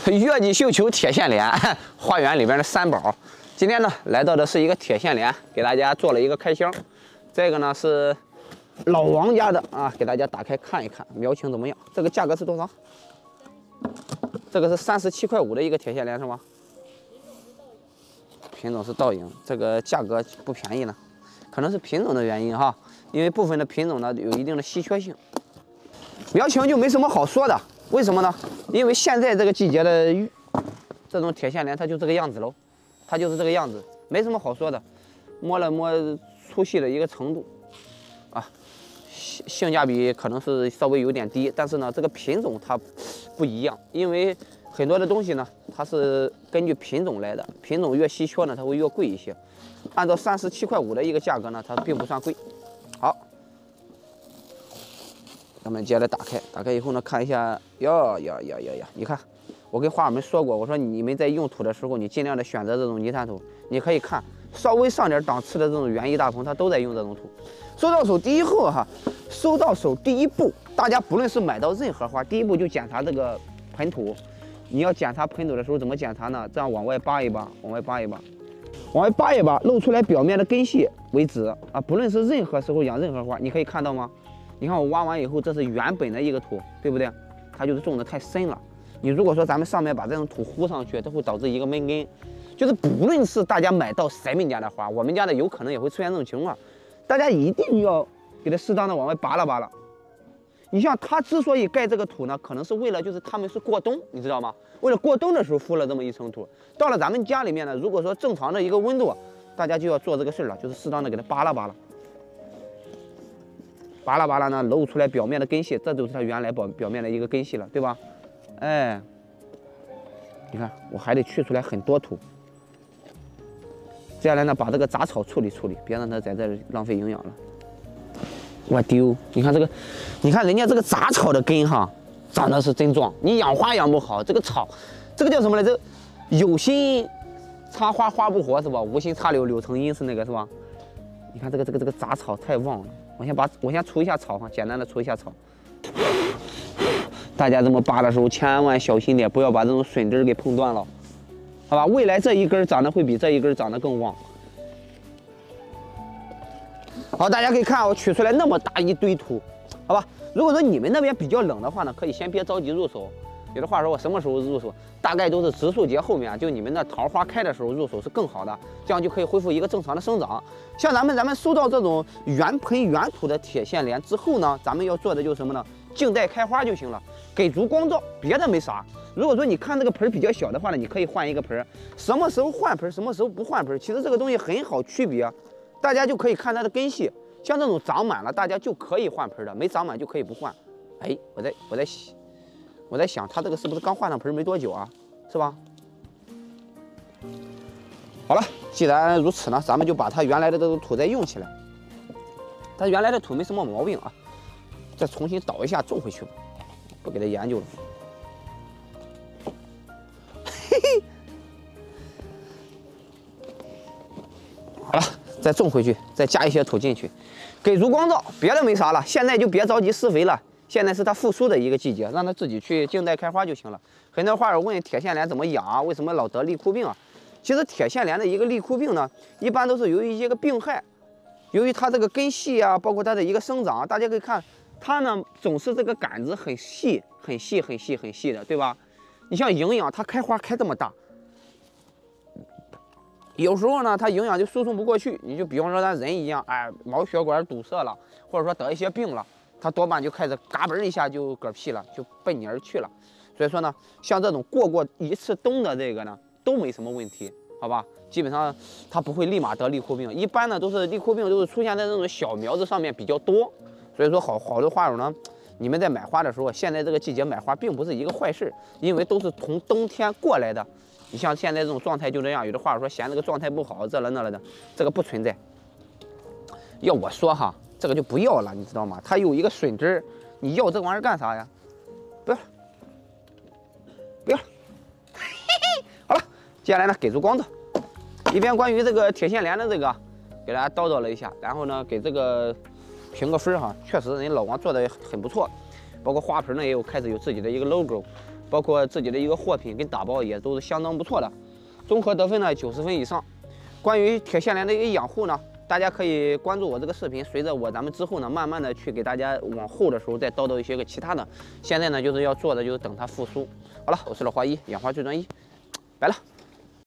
月季绣球铁线莲，花园里边的三宝。今天呢，来到的是一个铁线莲，给大家做了一个开箱。这个呢是老王家的啊，给大家打开看一看，苗情怎么样？这个价格是多少？这个是三十七块五的一个铁线莲是吗？品种是倒影，这个价格不便宜呢，可能是品种的原因哈，因为部分的品种呢有一定的稀缺性。苗情就没什么好说的。为什么呢？因为现在这个季节的玉这种铁线莲，它就这个样子喽，它就是这个样子，没什么好说的。摸了摸粗细的一个程度，啊，性性价比可能是稍微有点低，但是呢，这个品种它不一样，因为很多的东西呢，它是根据品种来的，品种越稀缺呢，它会越贵一些。按照三十七块五的一个价格呢，它并不算贵。好。咱们接着打开，打开以后呢，看一下，呀呀呀呀呀！你看，我跟花友们说过，我说你们在用土的时候，你尽量的选择这种泥炭土。你可以看，稍微上点档次的这种园艺大棚，它都在用这种土。收到手第一后哈，收到手第一步，大家不论是买到任何花，第一步就检查这个盆土。你要检查盆土的时候怎么检查呢？这样往外扒一扒，往外扒一扒，往外扒一扒，露出来表面的根系为止啊！不论是任何时候养任何花，你可以看到吗？你看我挖完以后，这是原本的一个土，对不对？它就是种的太深了。你如果说咱们上面把这种土糊上去，它会导致一个闷根。就是不论是大家买到谁们家的花，我们家的有可能也会出现这种情况。大家一定要给它适当的往外扒拉扒拉。你像它之所以盖这个土呢，可能是为了就是他们是过冬，你知道吗？为了过冬的时候敷了这么一层土。到了咱们家里面呢，如果说正常的一个温度，大家就要做这个事儿了，就是适当的给它扒拉扒拉。扒拉扒拉呢，露出来表面的根系，这就是它原来表表面的一个根系了，对吧？哎，你看，我还得去出来很多土。接下来呢，把这个杂草处理处理，别让它在这浪费营养了。我丢，你看这个，你看人家这个杂草的根哈，长得是真壮。你养花养不好，这个草，这个叫什么来着？有心插花花不活是吧？无心插柳柳成荫是那个是吧？你看这个这个这个杂草太旺了。我先把我先除一下草哈，简单的除一下草。大家这么扒的时候，千万小心点，不要把这种笋枝给碰断了，好吧？未来这一根长得会比这一根长得更旺。好，大家可以看我取出来那么大一堆土，好吧？如果说你们那边比较冷的话呢，可以先别着急入手。有的话说，我什么时候入手？大概都是植树节后面，就你们那桃花开的时候入手是更好的，这样就可以恢复一个正常的生长。像咱们咱们收到这种原盆原土的铁线莲之后呢，咱们要做的就是什么呢？静待开花就行了，给足光照，别的没啥。如果说你看这个盆比较小的话呢，你可以换一个盆。什么时候换盆，什么时候不换盆，其实这个东西很好区别，大家就可以看它的根系。像这种长满了，大家就可以换盆的；没长满就可以不换。哎，我在我在洗。我在想，它这个是不是刚换上盆没多久啊？是吧？好了，既然如此呢，咱们就把它原来的这个土再用起来。它原来的土没什么毛病啊，再重新倒一下种回去吧，不给它研究了。嘿嘿。好了，再种回去，再加一些土进去，给足光照，别的没啥了。现在就别着急施肥了。现在是它复苏的一个季节，让它自己去静待开花就行了。很多花友问铁线莲怎么养啊？为什么老得立枯病啊？其实铁线莲的一个立枯病呢，一般都是由于一个病害，由于它这个根系啊，包括它的一个生长，大家可以看它呢，总是这个杆子很细、很细、很细、很细的，对吧？你像营养，它开花开这么大，有时候呢，它营养就输送不过去。你就比方说咱人一样，哎，毛血管堵塞了，或者说得一些病了。它多半就开始嘎嘣一下就嗝屁了，就奔你而去了。所以说呢，像这种过过一次冬的这个呢，都没什么问题，好吧？基本上它不会立马得立枯病，一般呢都是立枯病都是出现在这种小苗子上面比较多。所以说好好多花友呢，你们在买花的时候，现在这个季节买花并不是一个坏事，因为都是从冬天过来的。你像现在这种状态就这样，有的花友说嫌这个状态不好，这了那了的，这个不存在。要我说哈。这个就不要了，你知道吗？它有一个笋枝，你要这玩意儿干啥呀？不要，不要。好了，接下来呢，给足光子。一边关于这个铁线莲的这个，给大家叨叨了一下，然后呢，给这个评个分哈。确实，人老王做的也很不错，包括花盆呢也有开始有自己的一个 logo。包括自己的一个货品跟打包也都是相当不错的，综合得分呢九十分以上。关于铁线莲的一个养护呢，大家可以关注我这个视频，随着我咱们之后呢，慢慢的去给大家往后的时候再叨叨一些个其他的。现在呢就是要做的就是等它复苏。好了，我是老花一，养花最专一，拜了。